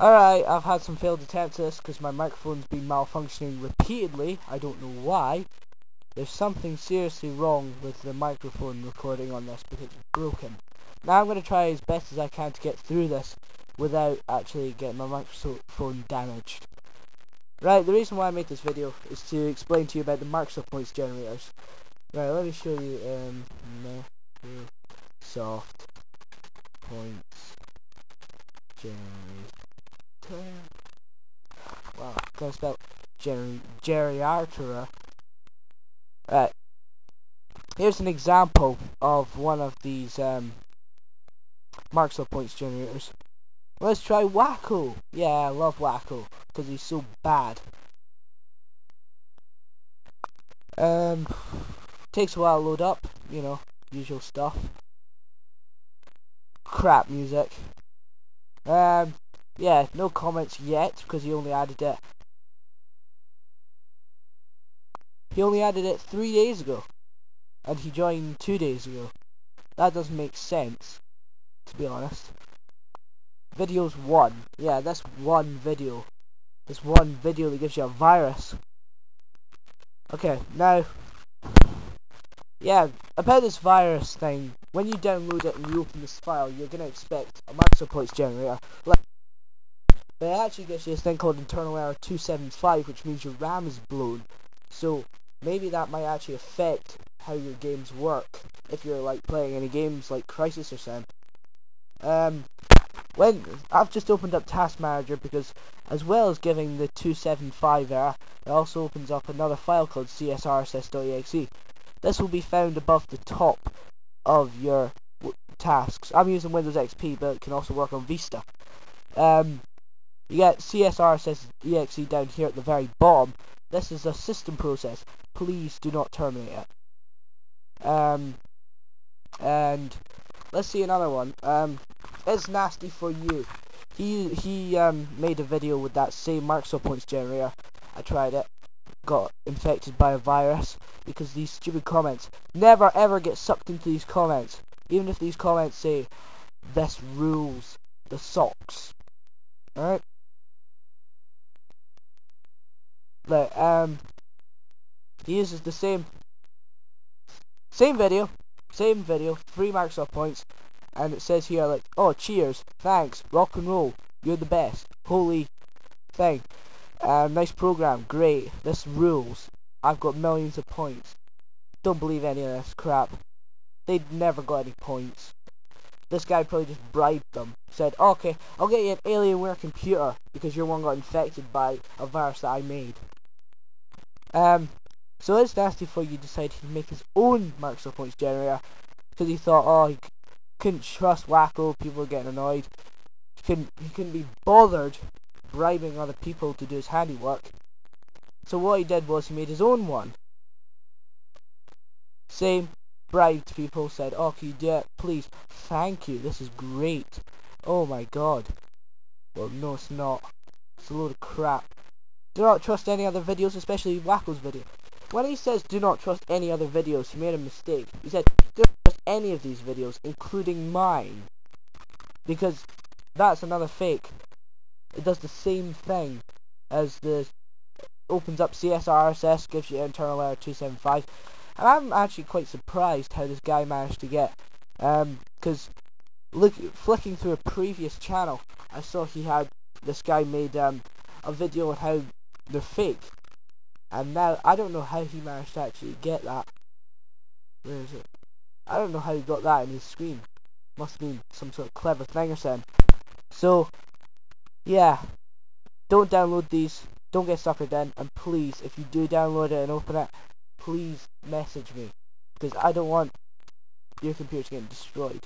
Alright, I've had some failed attempts at this because my microphone's been malfunctioning repeatedly. I don't know why. There's something seriously wrong with the microphone recording on this because it's broken. Now I'm going to try as best as I can to get through this without actually getting my microphone damaged. Right, the reason why I made this video is to explain to you about the Microsoft Points generators. Right, let me show you um, Microsoft Points generator. Wow, gonna spell Jerry Geriatra. Right. Here's an example of one of these um Microsoft points generators. Let's try Wacko. Yeah, I love Wacko because he's so bad. Um, takes a while to load up. You know, usual stuff. Crap music. Um, yeah, no comments yet because he only added it. He only added it three days ago. And he joined two days ago. That doesn't make sense, to be honest. Video's one. Yeah, that's one video. This one video that gives you a virus. Okay, now, yeah, about this virus thing, when you download it and you open this file, you're going to expect a Microsoft Points generator. Like but it actually gives you this thing called internal error 275, which means your RAM is blown. So maybe that might actually affect how your games work if you're like playing any games like Crysis or something. Um, when I've just opened up Task Manager because as well as giving the 275 error, it also opens up another file called csrss.exe. This will be found above the top of your tasks. I'm using Windows XP, but it can also work on Vista. Um, you get CSRSS.exe down here at the very bottom. This is a system process. Please do not terminate it. Um, and let's see another one. Um, it's nasty for you. He he um made a video with that same Microsoft points generator. I tried it. Got infected by a virus because these stupid comments never ever get sucked into these comments. Even if these comments say this rules the socks. Alright? Like, um, he uses the same, same video, same video, three Microsoft points, and it says here like, oh, cheers, thanks, rock and roll, you're the best, holy thing, um, nice program, great, this rules, I've got millions of points. Don't believe any of this crap. They never got any points. This guy probably just bribed them. Said, okay, I'll get you an Alienware computer because your one got infected by a virus that I made. Um, so it's nasty for you decided to make his own Microsoft Points generator because he thought, oh, he couldn't trust Wacko, people were getting annoyed. He couldn't, he couldn't be bothered bribing other people to do his handiwork. So what he did was he made his own one. Same, bribed people, said, oh, can you do it? Please, thank you, this is great. Oh my god. Well, no, it's not. It's a load of crap. Do not trust any other videos, especially Wacko's video. When he says do not trust any other videos, he made a mistake. He said do not trust any of these videos, including mine. Because that's another fake. It does the same thing as the opens up CSRSS, gives you internal error 275. And I'm actually quite surprised how this guy managed to get, um, because look, flicking through a previous channel, I saw he had, this guy made, um, a video on how they're fake. And now, I don't know how he managed to actually get that. Where is it? I don't know how he got that in his screen. Must have been some sort of clever thing or something. So, yeah. Don't download these. Don't get suckered in. And please, if you do download it and open it, please message me. Because I don't want your computer getting destroyed.